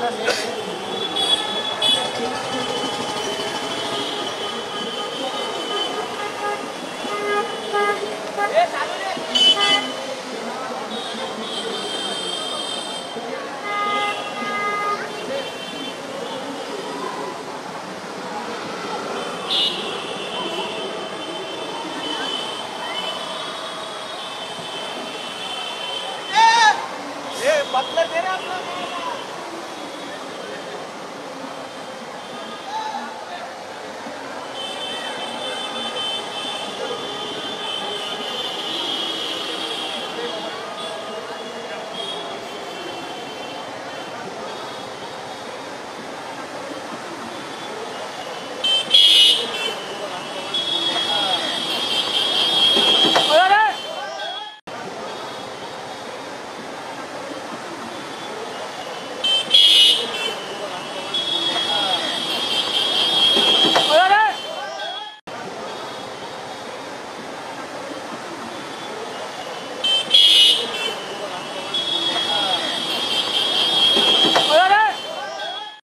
Gracias. Get up.